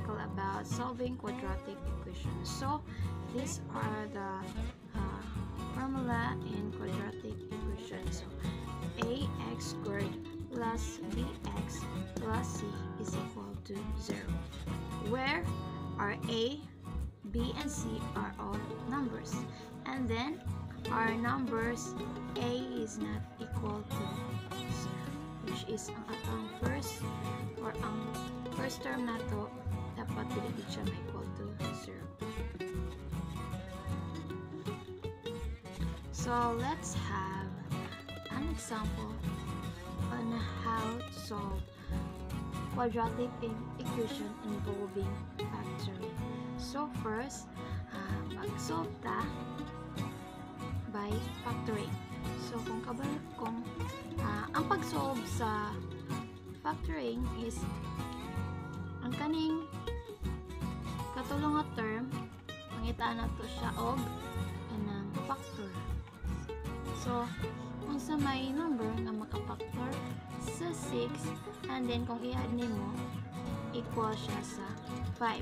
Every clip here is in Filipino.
tackle about solving quadratic equations. So, these are the uh, formula in quadratic equations. So, ax squared plus bx plus c is equal to 0. Where our a, b, and c are all numbers. And then, our numbers a is not equal to 0, which is ang atong first or ang first term na to dapat dili siya may equal to 0. So let's have an example on how to solve quadratic equation involving factoring. So first, uh, mag-solve ta by factoring. So kung kabalik kung uh, ang pag-solve sa factoring is ang kaning katulong nga term. Pangita na to siya og kanang factor. So kung sa may number nga maka-factor sa 6 and then kung i-add nimo equal siya sa 5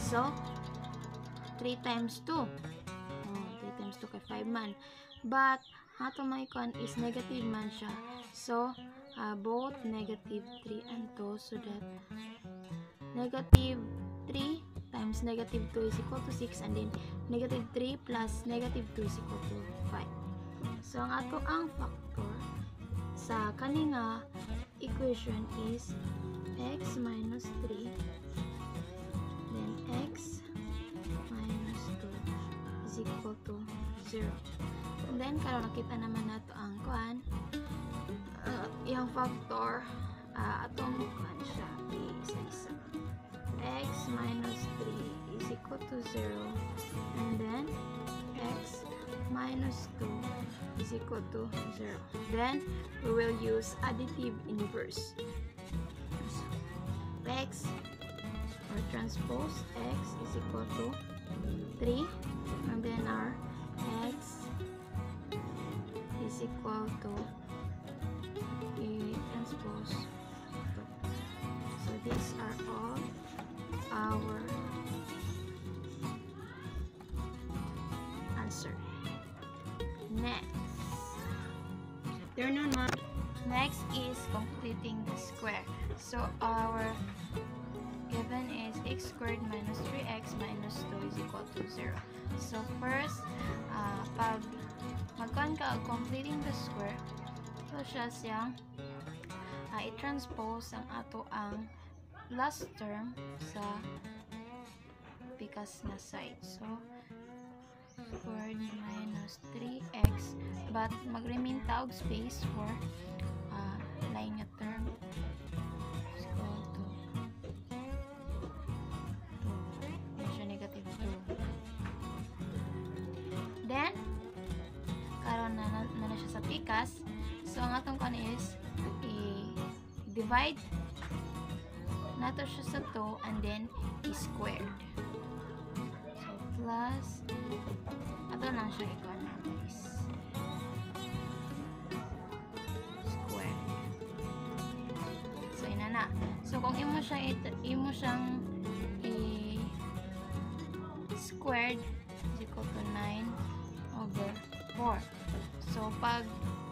so 3 times 2 oh, 3 times 2 kay 5 man. But ato may kon is negative man siya. So uh, both negative 3 and 2 so that negative 3 times negative 2 is equal to 6 and then negative 3 plus negative 2 is equal to 5. So ang ato ang factor sa kaninga equation is x minus 3 then x minus 2 is equal to 0. And then karon nakita naman nato ang kuan uh, yung factor uh, atong kuan siya isa-isa x minus 3 is equal to 0 and then x minus 2 is equal to 0 then we will use additive inverse. X or transpose x is equal to 3 and then our x is equal to transpose 2 so these are all Turn on one. Next is completing the square. So our given is x squared minus 3x minus 2 is equal to 0. So first, uh, pag magkan ka completing the square, so siya siyang uh, i-transpose ang ato ang last term sa pikas na side. So, squared minus 3x but mag-remain taog space for uh, line nga term is equal to 2. Yan siya negative 2. Then, karon na, na, na, na siya sa pikas. So, ang atong kan is i-divide nato siya sa 2 and then i-squared. So, plus ato lang siya na guys. Squared. So, ina na. So, kung imo siya imo siyang i squared is equal to 9 over 4. So, pag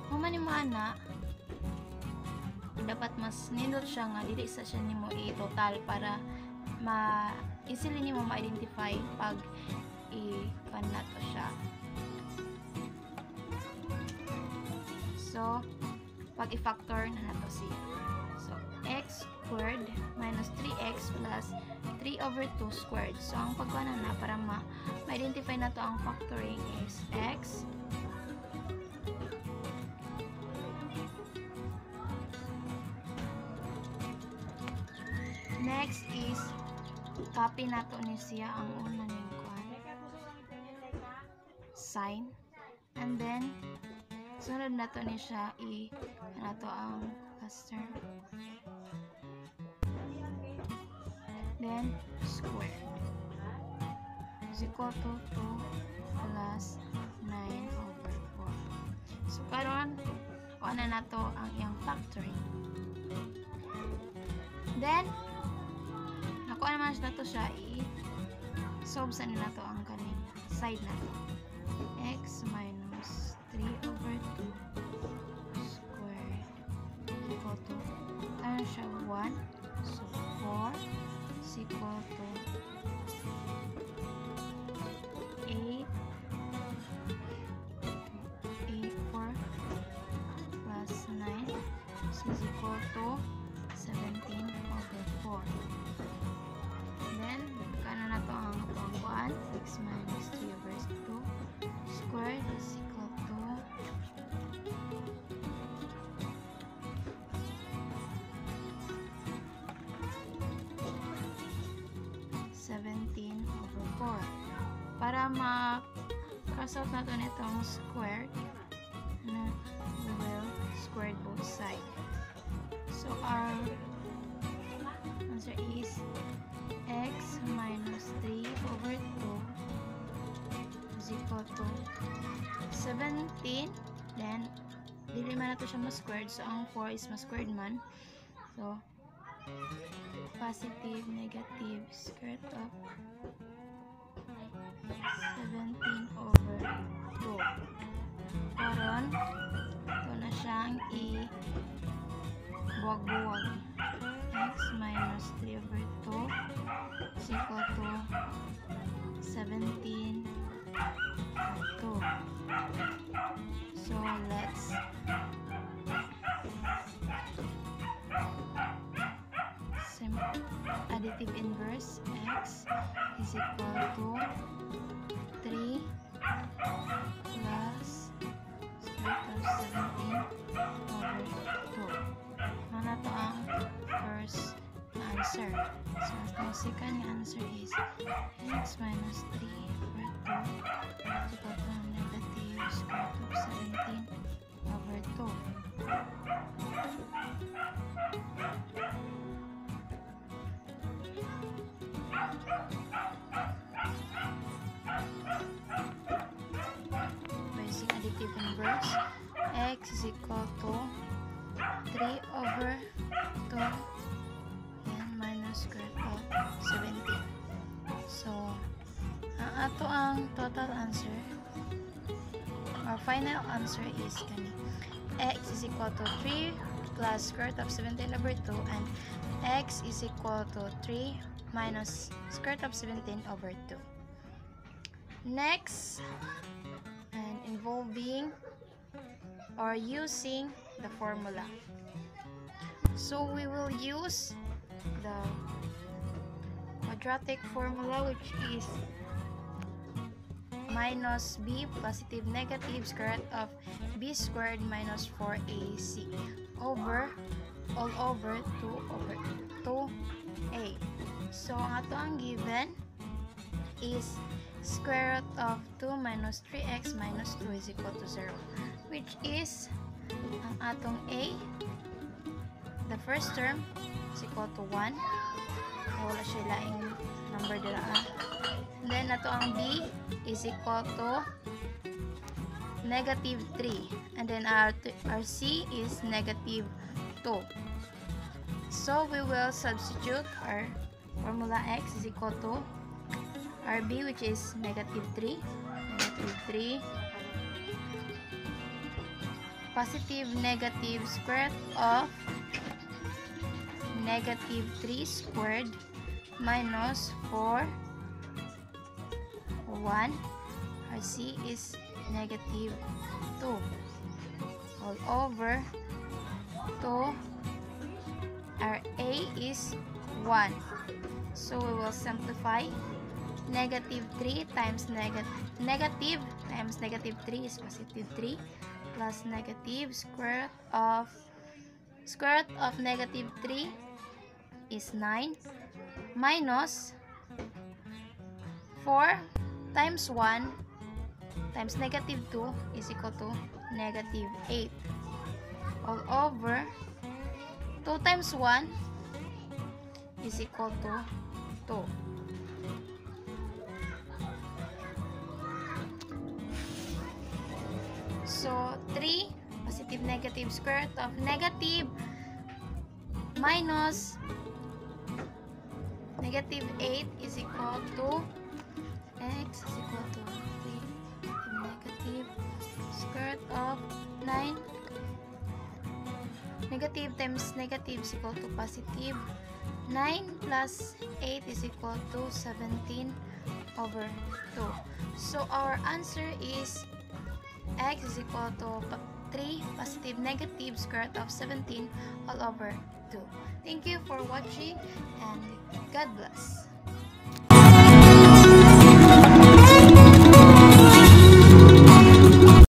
human mo ana, dapat mas nindot siya nga dili sa siya nimo i-total para ma easily nimo ma-identify pag i-pan nato siya. So, pag i-factor na nato siya. So, x squared minus 3x plus 3 over 2 squared. So, ang pagkuha na para ma- ma-identify na to ang factoring is x Next is copy nato ni siya ang una kuan. Sign. And then sunod nato ni siya i nato ang cluster. Then square. Is equal to 2 plus 9 over 4. So karon kuha na nato ang iyang factoring. Then makuha naman na to siya i solve sa nila to ang kaning side na to x minus 3 over 2 square equal to ano siya 1 so 4 is equal to 8 8 4 plus 9 this is equal to 17 over 4 then kana na to ang Four. Para ma cross out natin itong squared, na we will square both sides. So our answer is x minus 3 over 2 is equal to 17. Then, dili man nato siya ma-squared. So, ang 4 is ma-squared man. So, positive, negative, square root of 17 over 2. Karon, ito na siyang i buwag-buwag. x minus 3 over 2 is equal to 17 over 2. So, let's additive inverse x is equal to answer. So, ang second answer is x minus 3 over 2 is equal to negative square root of 17 over 2. Using additive inverse, x is equal to 3 over 2 and minus square of 17. So, ang ato ang total answer, our final answer is kani x is equal to 3 plus square root of 17 over 2 and x is equal to 3 minus square root of 17 over 2. Next, and involving or using the formula. So we will use the quadratic formula which is minus b positive negative square root of b squared minus 4ac over all over 2 over 2a. So ang ato ang given is square root of 2 minus 3x minus 2 is equal to 0 which is ang atong a the first term is equal to 1 ay wala siya laing number dira ah. And then ato ang b is equal to negative 3 and then our, our c is negative 2 so we will substitute our formula x is equal to RB which is negative 3 negative 3 positive negative square of negative 3 squared minus 4 1 our C is negative 2 all over 2 our A is 1 so we will simplify. Negative 3 times negative negative times negative 3 is positive 3 plus negative square root of square root of negative 3 is 9 minus 4 times 1 times negative 2 is equal to negative 8 all over 2 times 1 is equal to 2 So, 3, positive, negative, square root of negative minus negative 8 is equal to x is equal to 3 negative square root of 9 negative times negative is equal to positive 9 plus 8 is equal to 17 over 2 so our answer is x is equal to pa- 3 positive negative square root of 17 all over 2 thank you for watching and god bless